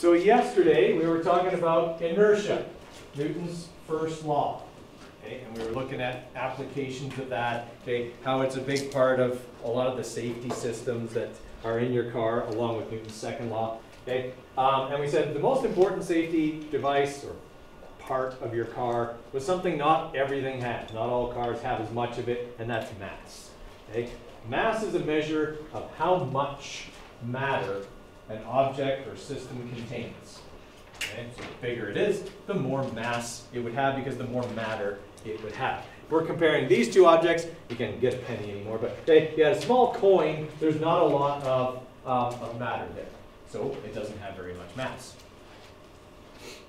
So yesterday, we were talking about inertia, Newton's first law. Okay, and we were looking at applications of that, okay, how it's a big part of a lot of the safety systems that are in your car, along with Newton's second law. Okay, um, and we said the most important safety device or part of your car was something not everything has. Not all cars have as much of it, and that's mass. Okay, mass is a measure of how much matter an object or system contains. Okay, so the bigger it is, the more mass it would have because the more matter it would have. If we're comparing these two objects, you can't get a penny anymore, but okay, you had a small coin, there's not a lot of, um, of matter there. So it doesn't have very much mass.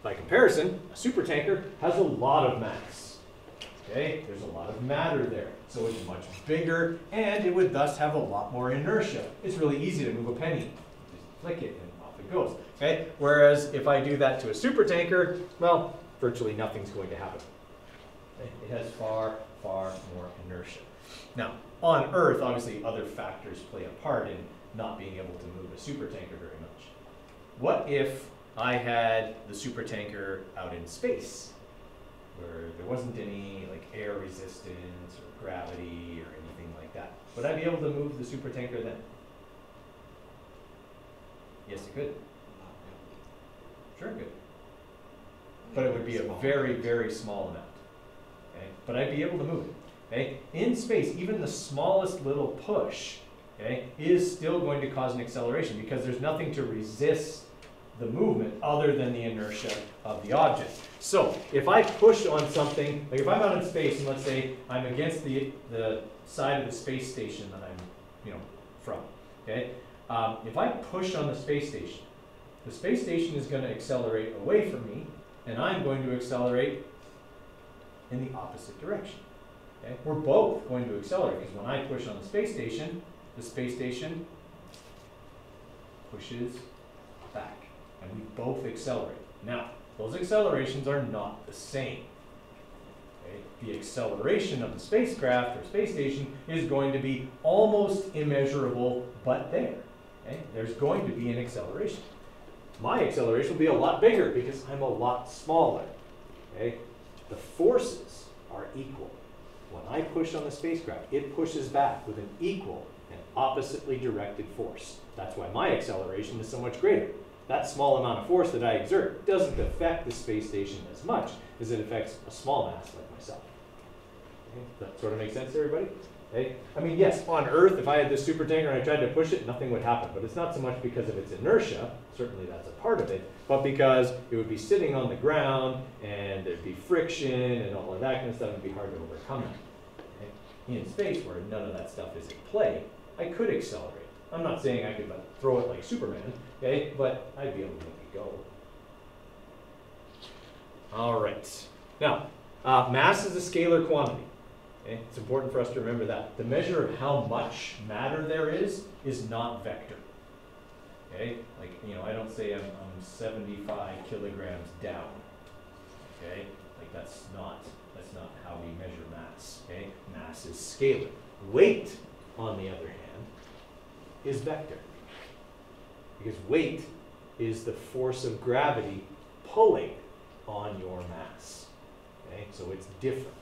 By comparison, a supertanker has a lot of mass. Okay, there's a lot of matter there. So it's much bigger and it would thus have a lot more inertia. It's really easy to move a penny. Flick it and off it goes. Okay, whereas if I do that to a supertanker, well, virtually nothing's going to happen. It has far, far more inertia. Now, on Earth, obviously other factors play a part in not being able to move a supertanker very much. What if I had the supertanker out in space, where there wasn't any like air resistance or gravity or anything like that? Would I be able to move the supertanker then? Yes, it could. Sure, it could. But it would be a very, very small amount. Okay? But I'd be able to move it. Okay? In space, even the smallest little push okay, is still going to cause an acceleration because there's nothing to resist the movement other than the inertia of the object. So if I push on something, like if I'm out in space and let's say I'm against the, the side of the space station that I'm, you know, from, okay? Um, if I push on the space station, the space station is going to accelerate away from me, and I'm going to accelerate in the opposite direction. Okay? We're both going to accelerate because when I push on the space station, the space station pushes back, and we both accelerate. Now, those accelerations are not the same. Okay? The acceleration of the spacecraft or space station is going to be almost immeasurable, but there. Okay? There's going to be an acceleration. My acceleration will be a lot bigger because I'm a lot smaller. Okay? The forces are equal. When I push on the spacecraft, it pushes back with an equal and oppositely directed force. That's why my acceleration is so much greater. That small amount of force that I exert doesn't affect the space station as much as it affects a small mass like myself. Okay? That sort of makes sense to everybody? Okay? I mean, yes, on Earth, if I had this supertanker and I tried to push it, nothing would happen. But it's not so much because of its inertia, certainly that's a part of it, but because it would be sitting on the ground and there'd be friction and all of that kind of stuff, it'd be hard to overcome that. Okay? In space, where none of that stuff is at play, I could accelerate. I'm not saying I could like, throw it like Superman, okay, but I'd be able to make it go. All right. Now, uh, mass is a scalar quantity. Okay? It's important for us to remember that. The measure of how much matter there is is not vector. Okay? Like, you know, I don't say I'm, I'm 75 kilograms down. Okay? Like that's not that's not how we measure mass. Okay? Mass is scalar. Weight, on the other hand, is vector. Because weight is the force of gravity pulling on your mass. Okay? So it's different.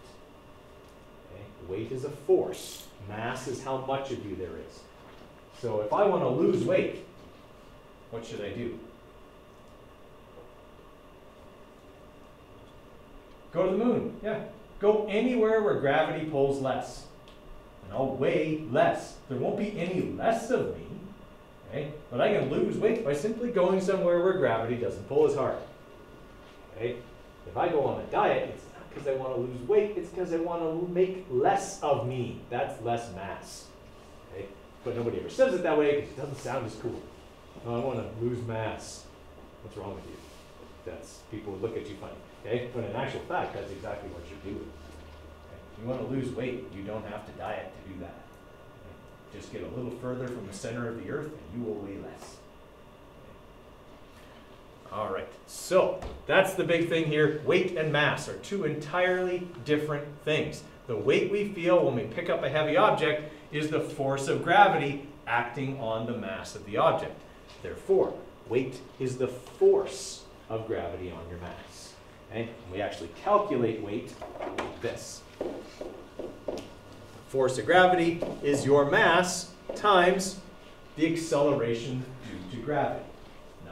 Okay? Weight is a force. Mass is how much of you there is. So if I want to lose weight, what should I do? Go to the moon. Yeah. Go anywhere where gravity pulls less. And I'll weigh less. There won't be any less of me. Okay? But I can lose weight by simply going somewhere where gravity doesn't pull as hard. Okay? If I go on a diet, it's because they want to lose weight, it's because they want to make less of me. That's less mass. Okay? But nobody ever says it that way because it doesn't sound as cool. I want to lose mass. What's wrong with you? That's people look at you funny. Okay? But in actual fact, that's exactly what you're doing. Okay? If you want to lose weight, you don't have to diet to do that. Okay? Just get a little further from the center of the earth and you will weigh less. All right, so that's the big thing here. Weight and mass are two entirely different things. The weight we feel when we pick up a heavy object is the force of gravity acting on the mass of the object. Therefore, weight is the force of gravity on your mass. Okay? We actually calculate weight like this. Force of gravity is your mass times the acceleration due to gravity, 9.81.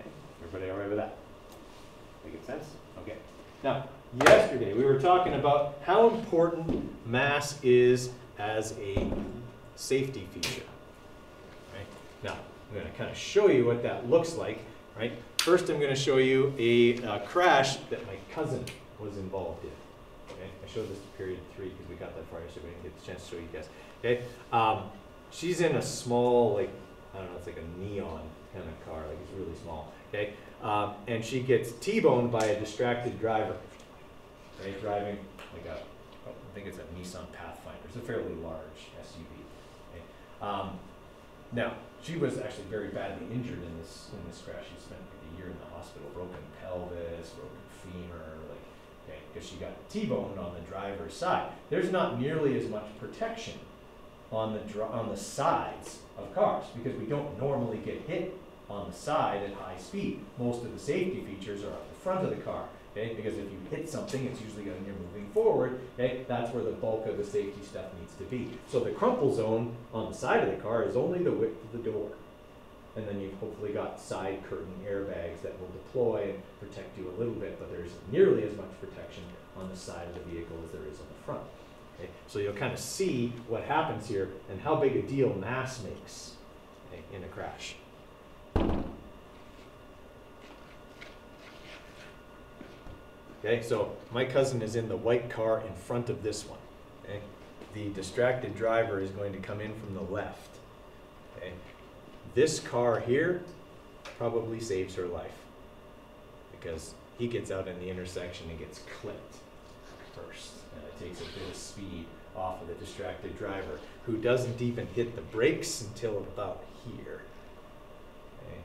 Okay, Everybody all right with that? Making sense? Okay. Now, yesterday we were talking about how important mass is as a safety feature. Right? Now, I'm going to kind of show you what that looks like. Right? First, I'm going to show you a uh, crash that my cousin was involved in. Okay? I showed this to period three because we got that far yesterday. We didn't get the chance to show you guys. Okay? Um, she's in a small, like, I don't know, it's like a neon kind of car, like it's really small. Okay? Um, and she gets T-boned by a distracted driver. Right? Driving like a, I think it's a Nissan Pathfinder. It's a fairly large SUV. Um, now, she was actually very badly injured in this in this crash. She spent like a year in the hospital, broken pelvis, broken femur, like okay, because she got T-boned on the driver's side. There's not nearly as much protection on the on the sides of cars because we don't normally get hit on the side at high speed. Most of the safety features are at the front of the car. Okay, because if you hit something, it's usually when you're moving forward. Okay, that's where the bulk of the safety stuff needs to be. So the crumple zone on the side of the car is only the width of the door, and then you've hopefully got side curtain airbags that will deploy and protect you a little bit. But there's nearly as much protection on the side of the vehicle as there is on the front. Okay, so you'll kind of see what happens here and how big a deal mass makes okay, in a crash. Okay, so my cousin is in the white car in front of this one. Okay, the distracted driver is going to come in from the left. Okay, this car here probably saves her life because he gets out in the intersection and gets clipped first, and it takes a bit of speed off of the distracted driver who doesn't even hit the brakes until about here. Okay.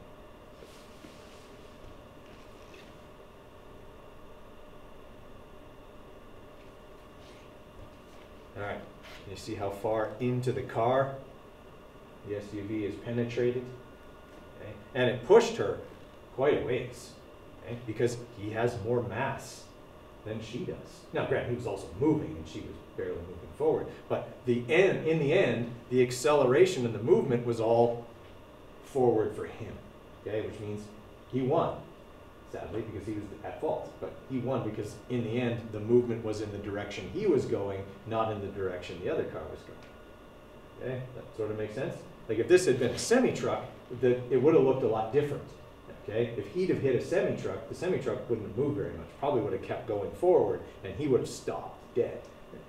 All right, you see how far into the car the SUV is penetrated? Okay. And it pushed her quite a ways, okay, because he has more mass than she does. Now, granted, he was also moving and she was barely moving forward, but the end, in the end, the acceleration and the movement was all forward for him, okay, which means he won, sadly, because he was at fault. But he won because in the end, the movement was in the direction he was going, not in the direction the other car was going. Okay, that sort of makes sense? Like if this had been a semi-truck, the, it would have looked a lot different. Okay, if he'd have hit a semi-truck, the semi-truck wouldn't have moved very much. Probably would have kept going forward, and he would have stopped dead.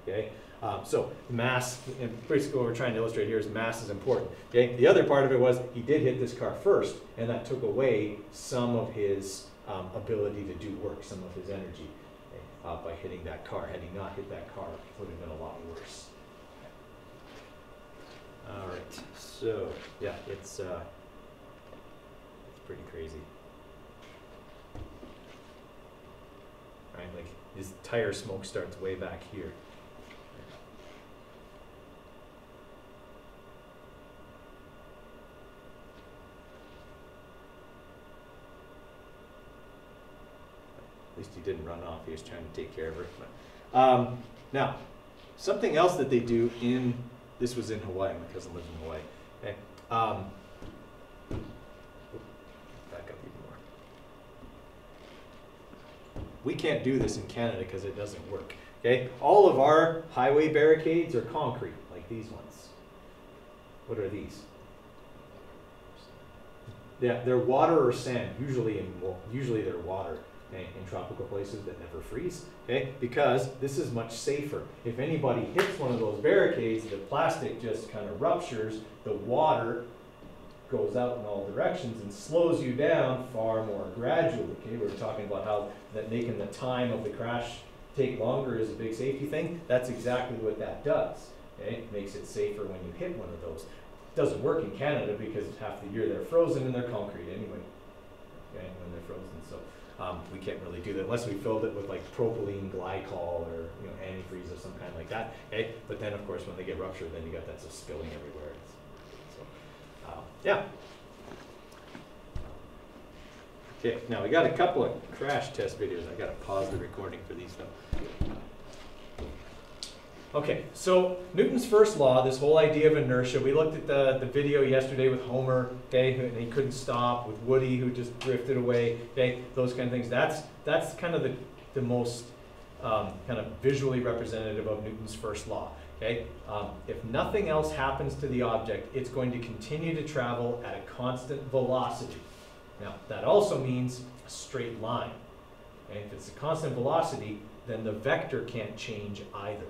Okay, um, so mass, and basically what we're trying to illustrate here is mass is important. Okay, the other part of it was he did hit this car first, and that took away some of his um, ability to do work, some of his energy uh, by hitting that car. Had he not hit that car, it would have been a lot worse. All right, so yeah, it's uh, it's pretty crazy. Right, like his tire smoke starts way back here. Least he didn't run off. He was trying to take care of her. But, um, now, something else that they do in this was in Hawaii. My cousin lives in Hawaii. Okay. Um, back up even more. We can't do this in Canada because it doesn't work. Okay. All of our highway barricades are concrete, like these ones. What are these? Yeah, they're water or sand. Usually in usually they're water. Okay, in tropical places that never freeze. Okay, because this is much safer. If anybody hits one of those barricades, the plastic just kind of ruptures. The water goes out in all directions and slows you down far more gradually. Okay, we were talking about how that making the time of the crash take longer is a big safety thing. That's exactly what that does. Okay, it makes it safer when you hit one of those. It doesn't work in Canada because half the year they're frozen and they're concrete anyway. Um, we can't really do that unless we filled it with like propylene glycol or, you know, antifreeze of some kind like that, okay? But then, of course, when they get ruptured, then you got that stuff spilling everywhere. So, um, yeah. Okay, now we got a couple of crash test videos. I gotta pause the recording for these though. Okay, so Newton's first law, this whole idea of inertia, we looked at the, the video yesterday with Homer, okay, and he couldn't stop, with Woody who just drifted away, okay, those kind of things. That's, that's kind of the, the most um, kind of visually representative of Newton's first law, okay? Um, if nothing else happens to the object, it's going to continue to travel at a constant velocity. Now, that also means a straight line. Okay? If it's a constant velocity, then the vector can't change either.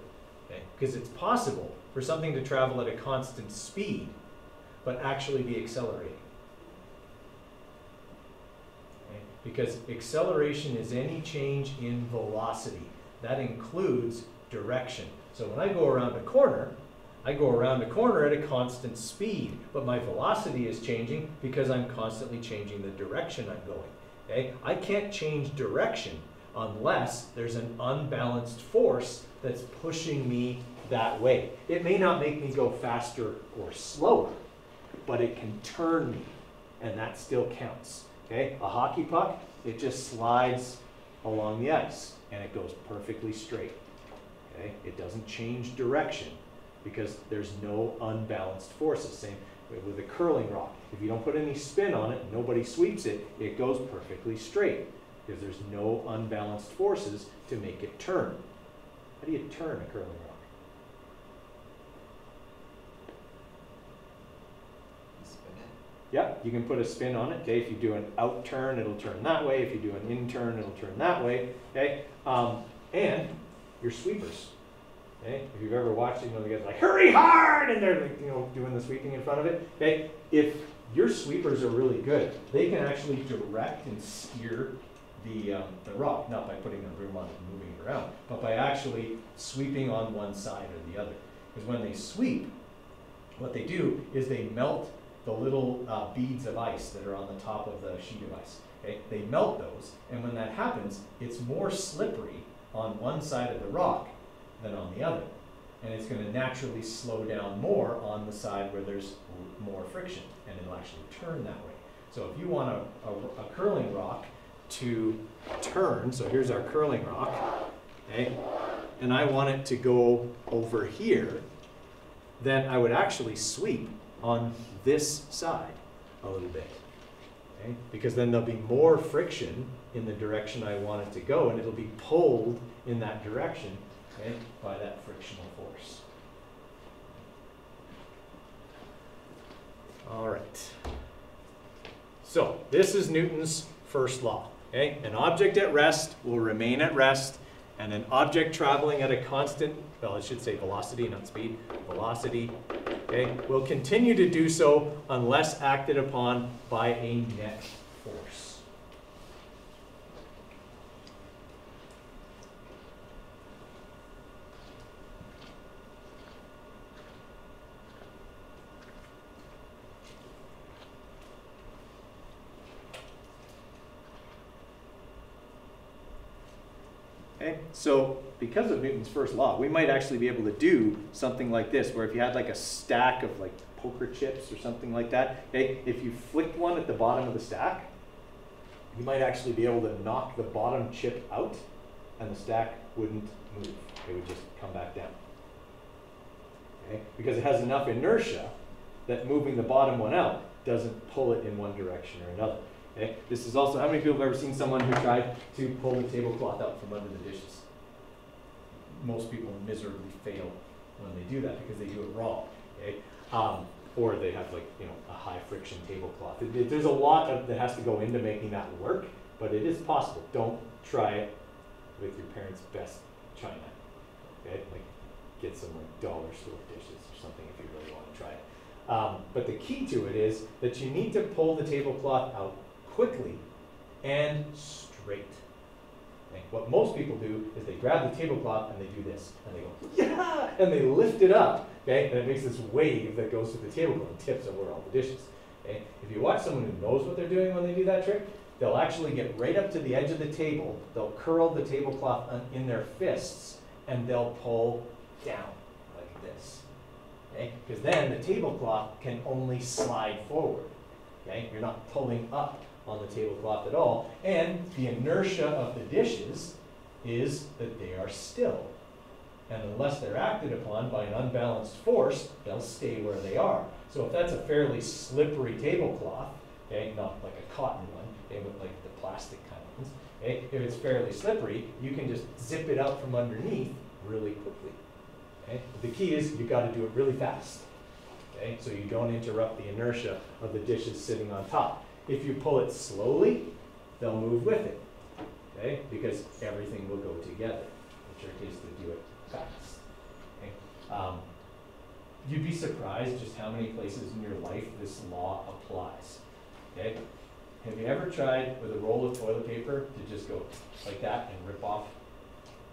Okay? Because it's possible for something to travel at a constant speed, but actually be accelerating. Okay? Because acceleration is any change in velocity. That includes direction. So when I go around a corner, I go around a corner at a constant speed, but my velocity is changing because I'm constantly changing the direction I'm going. Okay? I can't change direction unless there's an unbalanced force that's pushing me that way. It may not make me go faster or slower, but it can turn me, and that still counts. Okay? A hockey puck, it just slides along the ice and it goes perfectly straight. Okay? It doesn't change direction because there's no unbalanced forces. Same with a curling rock. If you don't put any spin on it, nobody sweeps it, it goes perfectly straight because there's no unbalanced forces to make it turn. How do you turn a curling rock? Spin it. Yeah, you can put a spin on it. Okay, if you do an out turn, it'll turn that way. If you do an in turn, it'll turn that way. Okay, um, and your sweepers. Okay, if you've ever watched, it, you know the guys like hurry hard, and they're like you know doing the sweeping in front of it. Okay, if your sweepers are really good, they can actually direct and steer the um, the rock, not by putting a broom on it and moving it around, but by actually sweeping on one side or the other. Because when they sweep, what they do is they melt the little uh, beads of ice that are on the top of the sheet of ice. Okay? They melt those, and when that happens, it's more slippery on one side of the rock than on the other. And it's going to naturally slow down more on the side where there's more friction, and it'll actually turn that way. So if you want a, a, a curling rock to turn, so here's our curling rock, okay, and I want it to go over here, then I would actually sweep on this side a little bit. Okay? Because then there'll be more friction in the direction I want it to go, and it'll be pulled in that direction okay, by that frictional force. All right. So this is Newton's first law. Okay? An object at rest will remain at rest, and an object traveling at a constant, well, I should say velocity, not speed, velocity, okay, will continue to do so unless acted upon by a net force. Okay, so because of Newton's first law, we might actually be able to do something like this, where if you had like a stack of like poker chips or something like that, okay, if you flicked one at the bottom of the stack, you might actually be able to knock the bottom chip out, and the stack wouldn't move. It would just come back down. Okay, because it has enough inertia that moving the bottom one out doesn't pull it in one direction or another. Okay? This is also, how many people have ever seen someone who tried to pull the tablecloth out from under the dishes? Most people miserably fail when they do that because they do it wrong. Okay? Um, or they have like, you know, a high friction tablecloth. It- it- there's a lot of, that has to go into making that work, but it is possible. Don't try it with your parents' best china. Okay? Like, get some like dollar store dishes or something if you really want to try it. Um, but the key to it is that you need to pull the tablecloth out quickly and straight. Okay, What most people do is they grab the tablecloth and they do this, and they go, yeah, and they lift it up, okay, and it makes this wave that goes through the tablecloth and tips over all the dishes. Okay? If you watch someone who knows what they're doing when they do that trick, they'll actually get right up to the edge of the table, they'll curl the tablecloth in their fists, and they'll pull down like this. Okay? Because then the tablecloth can only slide forward. Okay? You're not pulling up on the tablecloth at all. And the inertia of the dishes is that they are still. And unless they're acted upon by an unbalanced force, they'll stay where they are. So if that's a fairly slippery tablecloth, okay, not like a cotton one, okay, but like the plastic kind of ones, okay, if it's fairly slippery, you can just zip it out from underneath really quickly. Okay? The key is you've got to do it really fast. Okay? So you don't interrupt the inertia of the dishes sitting on top. If you pull it slowly, they'll move with it. Okay? Because everything will go together. The trick is to do it fast. Okay? Um, you'd be surprised just how many places in your life this law applies. Okay? Have you ever tried with a roll of toilet paper to just go like that and rip off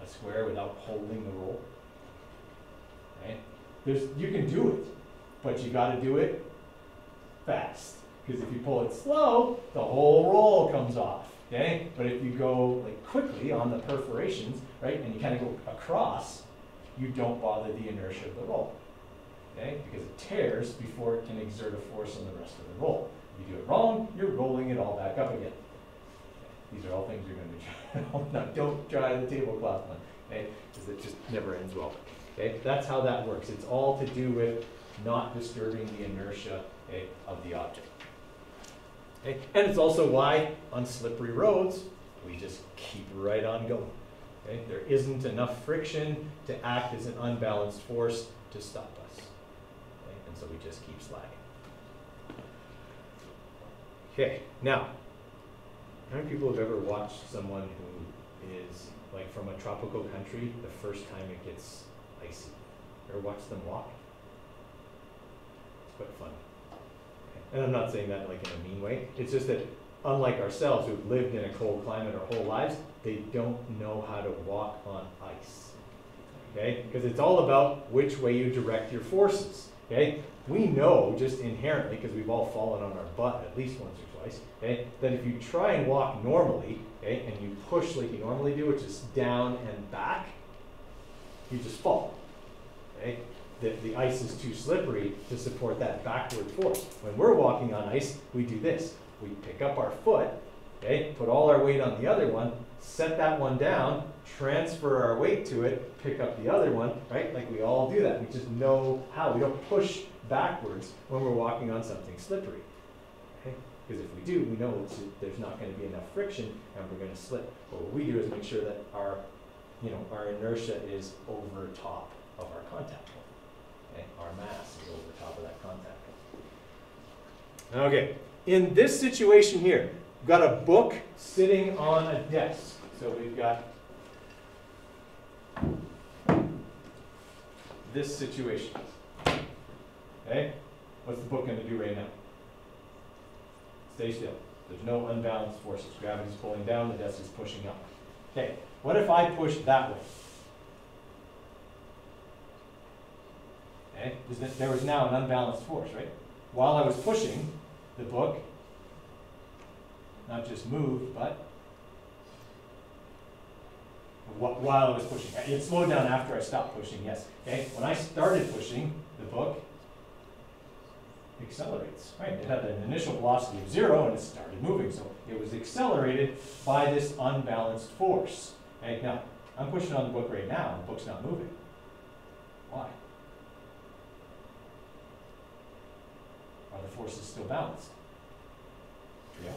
a square without holding the roll? Right? There's, you can do it, but you gotta do it fast. Because if you pull it slow, the whole roll comes off. Okay? But if you go like quickly on the perforations, right, and you kind of go across, you don't bother the inertia of the roll. Okay? Because it tears before it can exert a force on the rest of the roll. If you do it wrong, you're rolling it all back up again. These are all things you're going to try. no, don't try the tablecloth one, okay? Because it just never ends well. Okay, that's how that works. It's all to do with not disturbing the inertia okay, of the object. Okay, and it's also why on slippery roads we just keep right on going. Okay, there isn't enough friction to act as an unbalanced force to stop us. Okay, and so we just keep sliding. Okay, now, how many people have ever watched someone who is like from a tropical country the first time it gets icy? Ever watch them walk? It's quite fun. And I'm not saying that like in a mean way. It's just that unlike ourselves who've lived in a cold climate our whole lives, they don't know how to walk on ice. Okay? Because it's all about which way you direct your forces. Okay? We know just inherently, because we've all fallen on our butt at least once or twice, okay, that if you try and walk normally, okay, and you push like you normally do, which is down and back, you just fall. Okay? The, the ice is too slippery to support that backward force. When we're walking on ice, we do this. We pick up our foot, okay, put all our weight on the other one, set that one down, transfer our weight to it, pick up the other one, right? Like we all do that. We just know how. We don't push backwards when we're walking on something slippery. Okay? Because if we do, we know there's not going to be enough friction and we're going to slip. But what we do is make sure that our, you know, our inertia is over top of our contact. Okay? Our mass is over top of that contact. Okay. In this situation here, we've got a book sitting on a desk. So we've got this situation. Okay? What's the book going to do right now? Stay still. There's no unbalanced forces. Gravity's pulling down, the desk is pushing up. Okay, what if I push that way? Okay, there was now an unbalanced force, right? While I was pushing, the book not just moved, but while I was pushing. It slowed down after I stopped pushing, yes. Okay, when I started pushing the book, accelerates, right? It had an initial velocity of zero and it started moving, so it was accelerated by this unbalanced force. Okay, now, I'm pushing on the book right now, the book's not moving. Why? Are the forces still balanced? Yeah.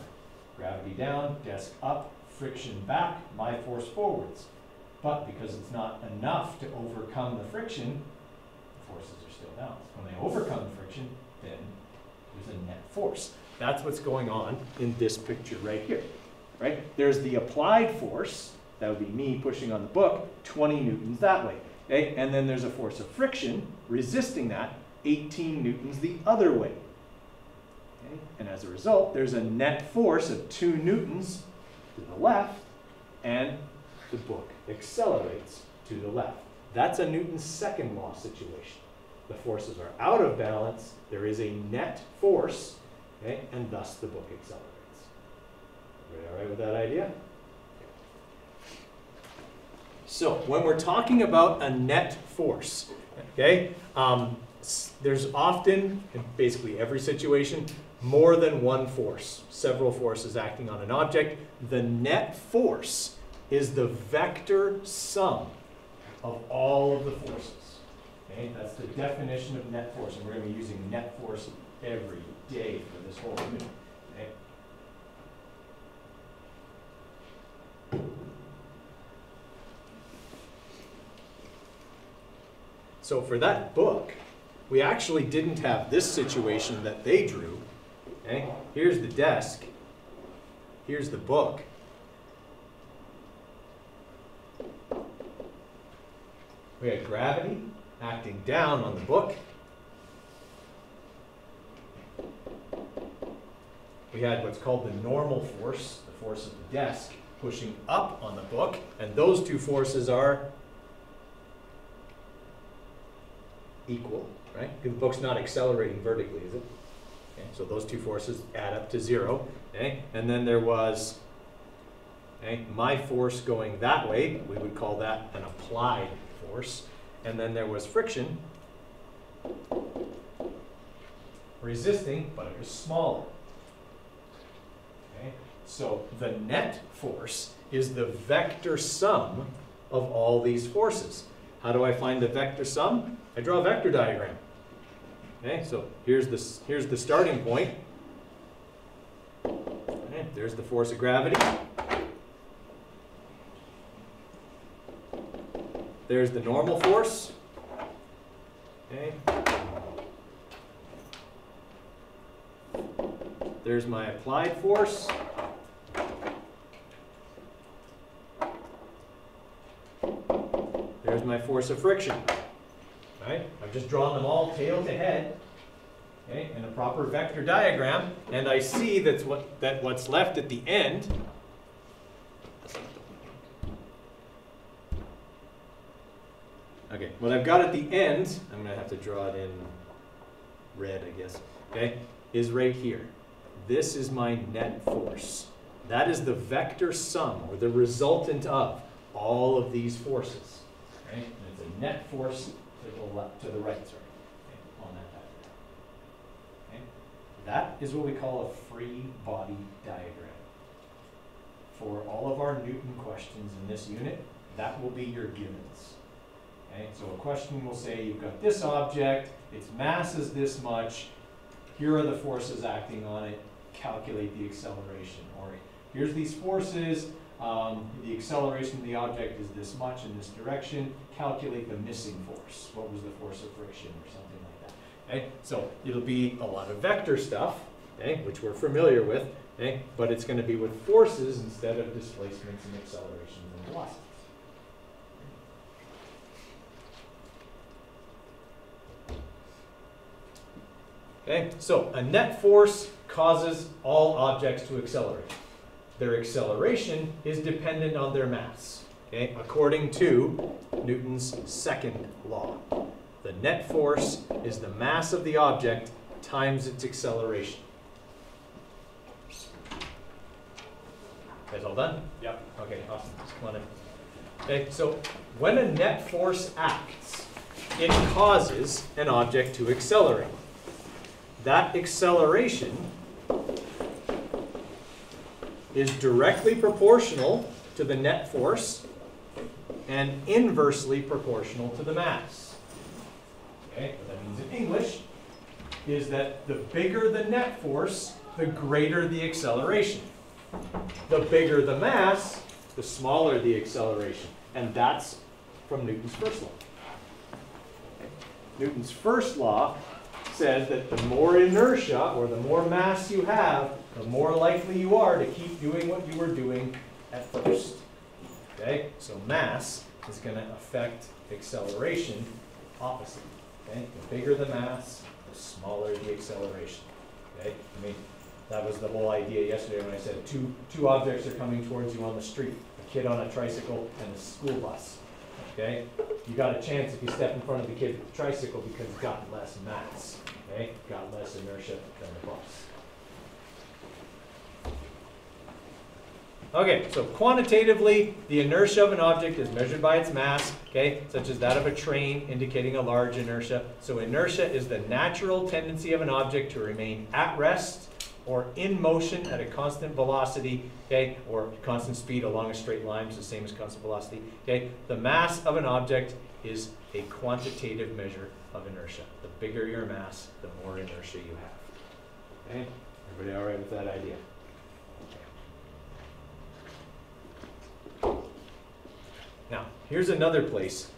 Gravity down, desk up, friction back, my force forwards. But because it's not enough to overcome the friction, the forces are still balanced. When they overcome the friction, then there's a net force. That's what's going on in this picture right here. Right? There's the applied force, that would be me pushing on the book, 20 newtons that way. Okay? And then there's a force of friction resisting that, 18 newtons the other way. And as a result, there's a net force of 2 newtons to the left, and the book accelerates to the left. That's a Newton's second law situation. The forces are out of balance, there is a net force, okay, and thus the book accelerates. Everybody all right with that idea? So when we're talking about a net force, okay, um, there's often, in basically every situation, more than one force, several forces acting on an object. The net force is the vector sum of all of the forces. Okay, that's the definition of net force, and we're going to be using net force every day for this whole unit. Okay? So for that book, we actually didn't have this situation that they drew. Okay? Here's the desk. Here's the book. We had gravity acting down on the book. We had what's called the normal force, the force of the desk, pushing up on the book, and those two forces are equal, right? Because the book's not accelerating vertically, is it? Okay, so those two forces add up to zero, okay? And then there was, okay, my force going that way, we would call that an applied force. And then there was friction, resisting, but it was smaller. Okay, so the net force is the vector sum of all these forces. How do I find the vector sum? I draw a vector diagram. Okay, so here's the, here's the starting point. Okay, there's the force of gravity. There's the normal force. Okay. There's my applied force. There's my force of friction. Right? I've just drawn them all tail to head. Okay, in a proper vector diagram, and I see that's what that what's left at the end Okay, what I've got at the end, I'm gonna have to draw it in red, I guess, okay, is right here. This is my net force. That is the vector sum, or the resultant of, all of these forces. Okay, and it's a net force to the left, to the right, sorry, on that diagram. Okay, that is what we call a free body diagram. For all of our Newton questions in this unit, that will be your givens. Okay, so a question will say, you've got this object, its mass is this much, here are the forces acting on it, calculate the acceleration. Or here's these forces, um, the acceleration of the object is this much in this direction, calculate the missing force. What was the force of friction or something like that. Okay, so it'll be a lot of vector stuff, okay, which we're familiar with, okay, but it's gonna be with forces instead of displacements and accelerations and velocities. Okay, so a net force causes all objects to accelerate. Their acceleration is dependent on their mass, okay, according to Newton's second law. The net force is the mass of the object times its acceleration. Guys all done? Yep. Okay, awesome. Just come on in. Okay, so when a net force acts, it causes an object to accelerate that acceleration is directly proportional to the net force and inversely proportional to the mass. Okay, what that means in English is that the bigger the net force, the greater the acceleration. The bigger the mass, the smaller the acceleration. And that's from Newton's first law. Newton's first law says that the more inertia or the more mass you have, the more likely you are to keep doing what you were doing at first. Okay, so mass is going to affect acceleration opposite. Okay, the bigger the mass, the smaller the acceleration. Okay, I mean that was the whole idea yesterday when I said two two objects are coming towards you on the street: a kid on a tricycle and a school bus. Okay, you got a chance if you step in front of the kid with the tricycle because it's got less mass okay, got less inertia than the bus. Okay, so quantitatively, the inertia of an object is measured by its mass, okay, such as that of a train, indicating a large inertia. So inertia is the natural tendency of an object to remain at rest or in motion at a constant velocity, okay, or constant speed along a straight line, which is the same as constant velocity, okay. The mass of an object is a quantitative measure of inertia. The bigger your mass, the more inertia you have. Okay, everybody all right with that idea? Now, here's another place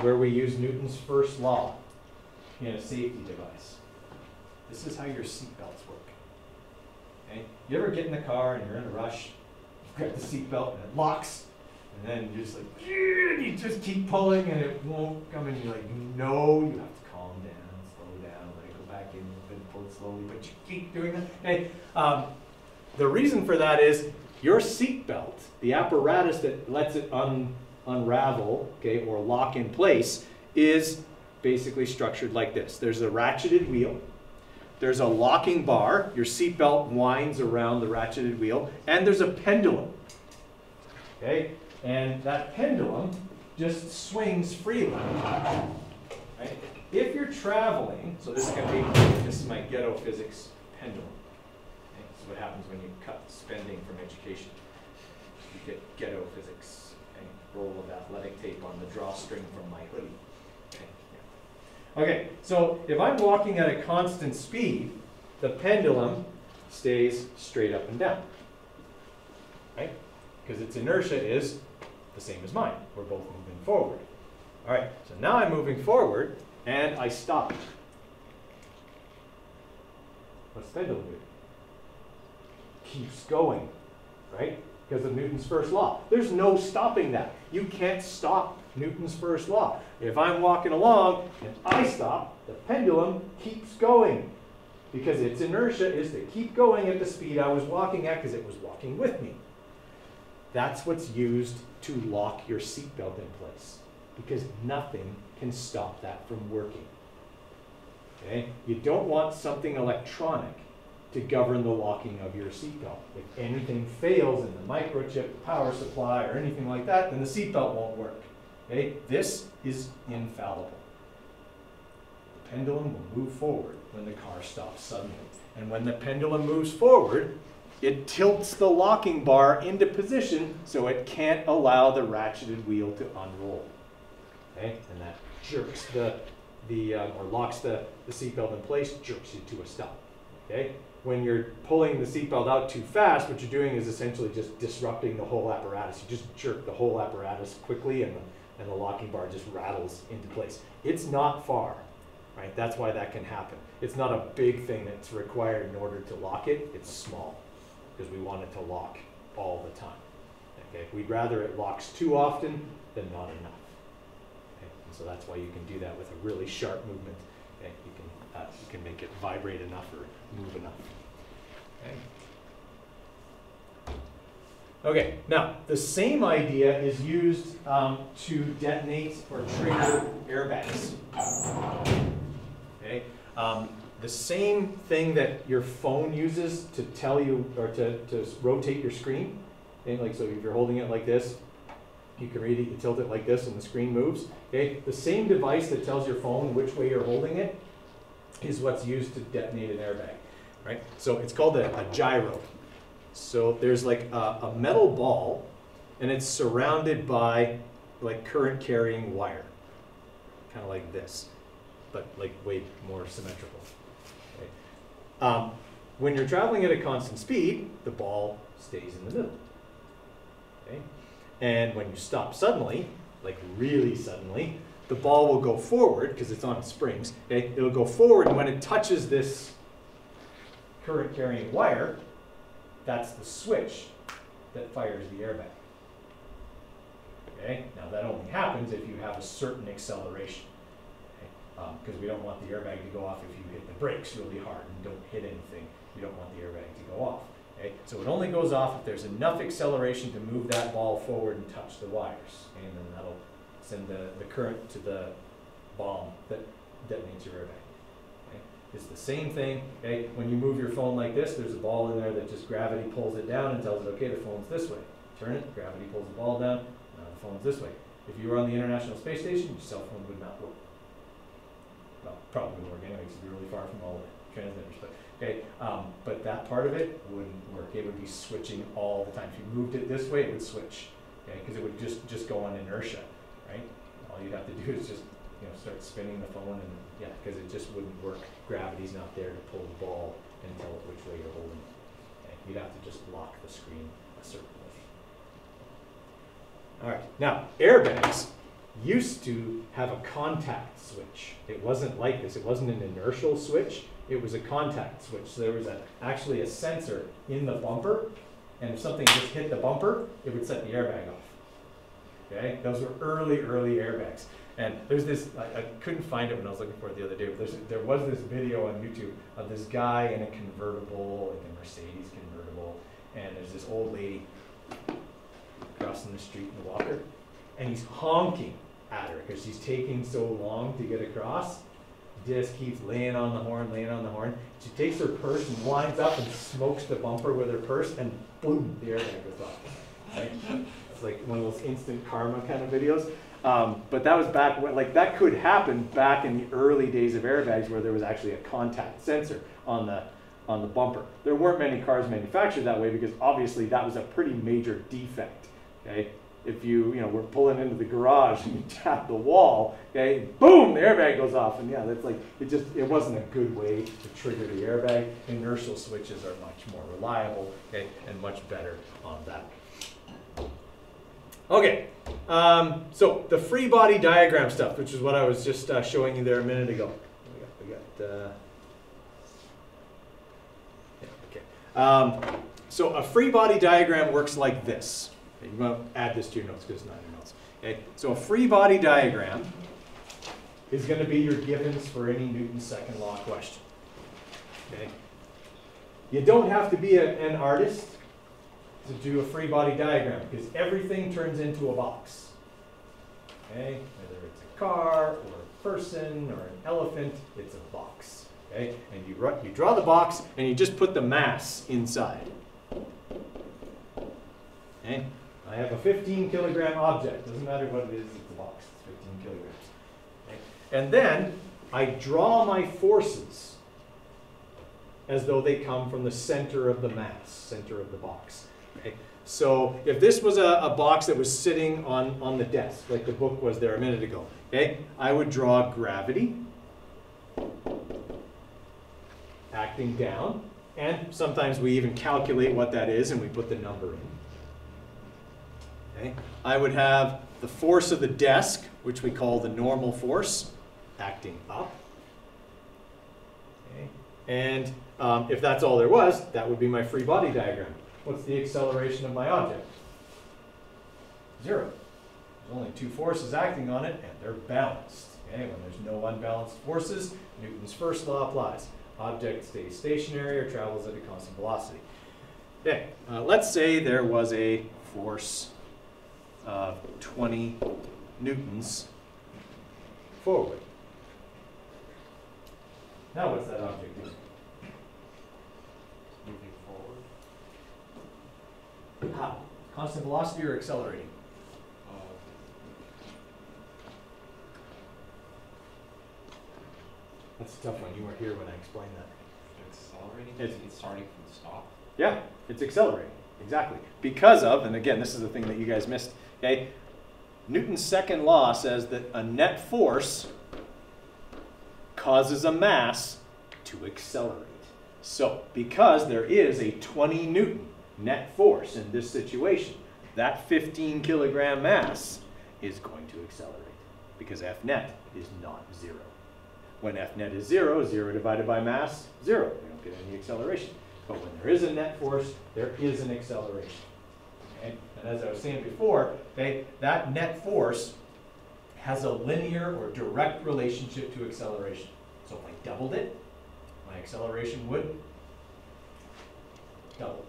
where we use Newton's first law in a safety device. This is how your seatbelts work. Okay? You ever get in the car and you're in a rush, you grab the seatbelt and it locks, and then you're just like, you just keep pulling and it won't come and you're like, no, you have to calm down, slow down, let it go back in, and pull it slowly, but you keep doing that. Okay? Um, the reason for that is your seatbelt, the apparatus that lets it un unravel, okay, or lock in place, is basically structured like this. There's a ratcheted wheel, there's a locking bar, your seatbelt winds around the ratcheted wheel, and there's a pendulum. Okay, and that pendulum just swings freely. Right? If you're traveling, so this is going to be, this is my ghetto physics pendulum. Okay? This is what happens when you cut spending from education. You get ghetto physics roll of athletic tape on the drawstring from my hoodie. Okay, okay, so if I'm walking at a constant speed, the pendulum stays straight up and down, right? Because its inertia is the same as mine. We're both moving forward. All right, so now I'm moving forward and I stop. What's the pendulum do? Keeps going, right? Because of Newton's first law. There's no stopping that. You can't stop Newton's first law. If I'm walking along and I stop, the pendulum keeps going because its inertia is to keep going at the speed I was walking at because it was walking with me. That's what's used to lock your seatbelt in place because nothing can stop that from working. Okay? You don't want something electronic to govern the locking of your seatbelt. If anything fails in the microchip, power supply, or anything like that, then the seatbelt won't work. Okay? This is infallible. The pendulum will move forward when the car stops suddenly. And when the pendulum moves forward, it tilts the locking bar into position so it can't allow the ratcheted wheel to unroll. Okay? And that jerks the, the um, or locks the, the seatbelt in place, jerks you to a stop. Okay? When you're pulling the seatbelt out too fast, what you're doing is essentially just disrupting the whole apparatus. You just jerk the whole apparatus quickly and the, and the locking bar just rattles into place. It's not far, right? That's why that can happen. It's not a big thing that's required in order to lock it. It's small because we want it to lock all the time. Okay, we'd rather it locks too often than not enough. Okay? So that's why you can do that with a really sharp movement. Okay? You can uh, you can make it vibrate enough or move enough. Okay, now the same idea is used um, to detonate or trigger airbags. Okay, um, the same thing that your phone uses to tell you or to, to rotate your screen. Okay, like so, if you're holding it like this, you can read it. You tilt it like this, and the screen moves. Okay, the same device that tells your phone which way you're holding it is what's used to detonate an airbag right? So it's called a, a gyro. So there's like a, a, metal ball, and it's surrounded by like current carrying wire, kind of like this, but like way more symmetrical. Okay? Um, when you're traveling at a constant speed, the ball stays in the middle. Okay? And when you stop suddenly, like really suddenly, the ball will go forward because it's on springs. Okay? It'll go forward, and when it touches this current carrying wire, that's the switch that fires the airbag. Okay, now that only happens if you have a certain acceleration. Because um, we don't want the airbag to go off if you hit the brakes really hard and don't hit anything. You don't want the airbag to go off. Okay? So it only goes off if there's enough acceleration to move that ball forward and touch the wires. Okay? And then that'll send the, the current to the bomb that detonates your airbag. It's the same thing, okay? When you move your phone like this, there's a ball in there that just gravity pulls it down and tells it, okay, the phone's this way. Turn it, gravity pulls the ball down, now the phone's this way. If you were on the International Space Station, your cell phone would not work. Well, probably would work anyway, because you're really far from all the transmitters, but, okay, um, but that part of it wouldn't work. It would be switching all the time. If you moved it this way, it would switch, okay, because it would just, just go on inertia, right? All you'd have to do is just, you know, start spinning the phone and, yeah, because it just wouldn't work. Gravity's not there to pull the ball and tell it which way you're holding it. Okay? You'd have to just lock the screen a certain way. All right, now airbags used to have a contact switch. It wasn't like this. It wasn't an inertial switch. It was a contact switch. So there was a, actually a sensor in the bumper, and if something just hit the bumper, it would set the airbag off. Okay, those were early, early airbags. And there's this, I, I couldn't find it when I was looking for it the other day, but there was this video on YouTube of this guy in a convertible, like a Mercedes convertible, and there's this old lady crossing the street in a walker, and he's honking at her because she's taking so long to get across. Just keeps laying on the horn, laying on the horn. She takes her purse and winds up and smokes the bumper with her purse, and boom, the airbag goes off. Right? It's like one of those instant karma kind of videos. Um, but that was back when, like, that could happen back in the early days of airbags where there was actually a contact sensor on the on the bumper. There weren't many cars manufactured that way because obviously that was a pretty major defect. Okay, if you you know were pulling into the garage and you tap the wall, okay, boom, the airbag goes off, and yeah, that's like it just it wasn't a good way to trigger the airbag. Inertial switches are much more reliable, okay, and much better on that. Okay, um, so the free body diagram stuff, which is what I was just uh, showing you there a minute ago. We got, we got uh, yeah, okay. Um, so a free body diagram works like this. You to add this to your notes because it's not in your notes. Okay, so a free body diagram is going to be your givens for any Newton's second law question. Okay. You don't have to be a, an artist to do a free body diagram because everything turns into a box. Okay, whether it's a car or a person or an elephant, it's a box. Okay, and you, you draw the box and you just put the mass inside. Okay, I have a 15 kilogram object. Doesn't matter what it is, it's a box. It's 15 kilograms. Okay? And then I draw my forces as though they come from the center of the mass, center of the box. Okay? So if this was a, a, box that was sitting on, on the desk, like the book was there a minute ago, okay, I would draw gravity acting down, and sometimes we even calculate what that is and we put the number in. Okay? I would have the force of the desk, which we call the normal force, acting up. Okay? And um, if that's all there was, that would be my free body diagram. What's the acceleration of my object? Zero. There's only two forces acting on it, and they're balanced. Okay? When there's no unbalanced forces, Newton's first law applies. Object stays stationary or travels at a constant velocity. Okay, uh, let's say there was a force of 20 newtons forward. Now what's that object doing? How? Constant velocity or accelerating? Uh, That's a tough one. You weren't here when I explained that. accelerating? It's- It's starting from the stop. Yeah, it's accelerating. Exactly. Because of, and again, this is the thing that you guys missed, okay? Newton's second law says that a net force causes a mass to accelerate. So, because there is a 20 Newton net force in this situation, that 15 kilogram mass is going to accelerate because F net is not zero. When F net is zero, zero divided by mass, zero. We don't get any acceleration. But when there is a net force, there is an acceleration. Okay? And as I was saying before, okay, that net force has a linear or direct relationship to acceleration. So if I doubled it, my acceleration would double.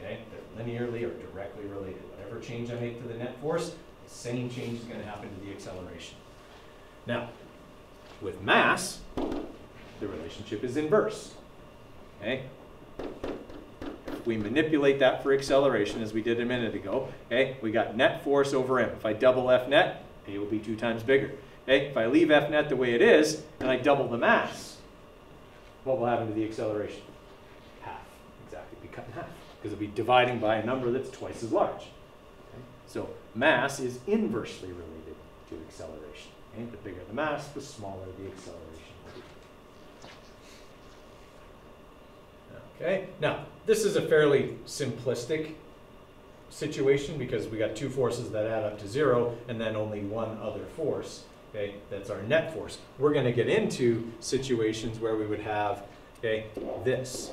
Okay? They're linearly or directly related. Whatever change I make to the net force, the same change is going to happen to the acceleration. Now, with mass, the relationship is inverse. Okay? We manipulate that for acceleration as we did a minute ago. Okay? We got net force over m. If I double F net, A will be two times bigger. Okay? If I leave F net the way it is and I double the mass, what will happen to the acceleration? Half. Exactly, be cut in half. Because it'll be dividing by a number that's twice as large. Okay? So mass is inversely related to acceleration. Okay? The bigger the mass, the smaller the acceleration. Okay, now, this is a fairly simplistic situation because we got two forces that add up to zero and then only one other force. Okay, that's our net force. We're going to get into situations where we would have, okay, this.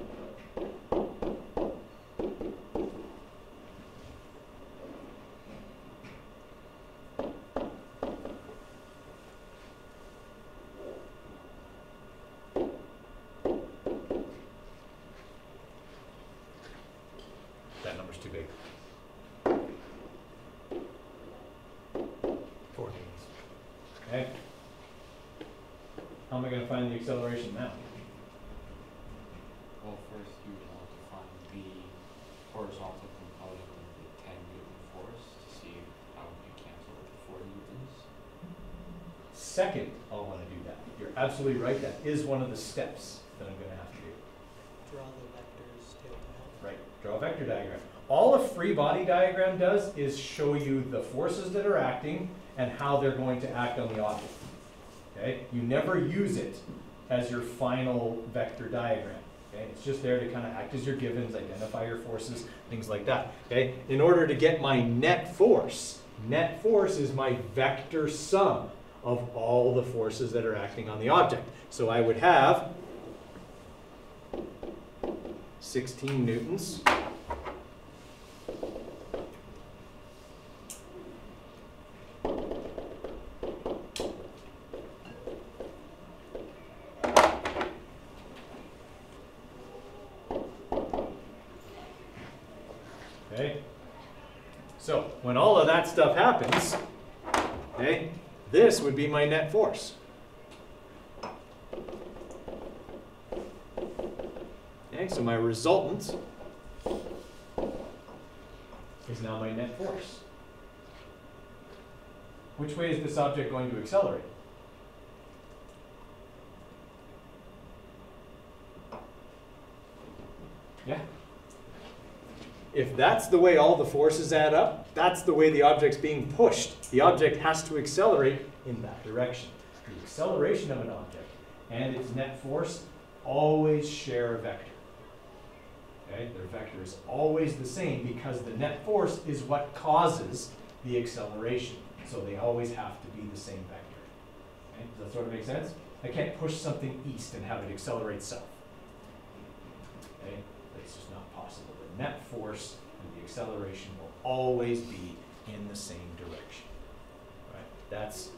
That number's too big. Four newtons. Okay? How am I gonna find the acceleration now? Well, first you would want to find the horizontal component of the ten newton force to see how you cancel with the four newtons. Second, I'll wanna do that. You're absolutely right, that is one of the steps that I'm gonna have to do. draw the vectors to help. Right, draw a vector diagram. All a free body diagram does is show you the forces that are acting and how they're going to act on the object. Okay, you never use it as your final vector diagram. Okay, it's just there to kind of act as your givens, identify your forces, things like that. Okay, in order to get my net force, net force is my vector sum of all the forces that are acting on the object. So I would have 16 newtons. Okay? So, when all of that stuff happens, okay, this would be my net force. Okay, so my resultant is now my net force. Which way is this object going to accelerate? Yeah. If that's the way all the forces add up, that's the way the object's being pushed. The object has to accelerate in that direction. The acceleration of an object and its net force always share a vector. Okay, their vector is always the same because the net force is what causes the acceleration. So they always have to be the same vector. Okay, does that sort of make sense? I can't push something east and have it accelerate south. Okay, that's just. Net force and the acceleration will always be in the same direction. Right? That's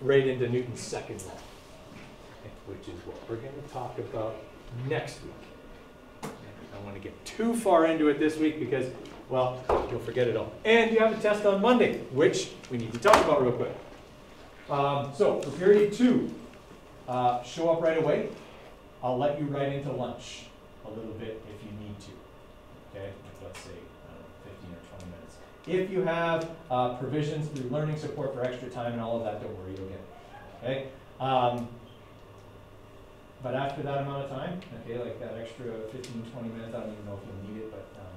right into Newton's second law, which is what we're going to talk about next week. I don't want to get too far into it this week because, well, you'll forget it all. And you have a test on Monday, which we need to talk about real quick. Um, so for period two, uh, show up right away. I'll let you right into lunch a little bit if you. Okay, like let's say I 15 or 20 minutes. If you have uh, provisions through learning support for extra time and all of that, don't worry, you'll get it. Okay. Um, but after that amount of time, okay, like that extra 15, 20 minutes, I don't even know if you'll need it, but um,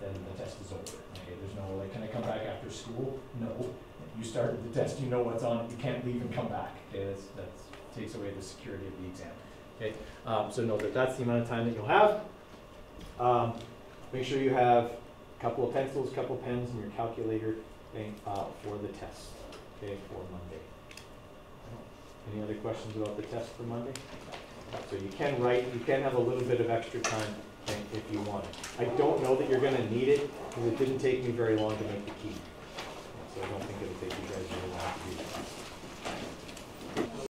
then the test is over. Okay, there's no like, can I come back after school? No. You started the test, you know what's on it, you can't leave and come back. Okay, that's, that's takes away the security of the exam. Okay, um, so know that that's the amount of time that you'll have. Um, make sure you have a couple of pencils, a couple of pens, and your calculator uh, for the test. Okay, for Monday. Any other questions about the test for Monday? So you can write, you can have a little bit of extra time if you want. it. I don't know that you're gonna need it, because it didn't take me very long to make the key. So I don't think it'll take you guys very long to do that.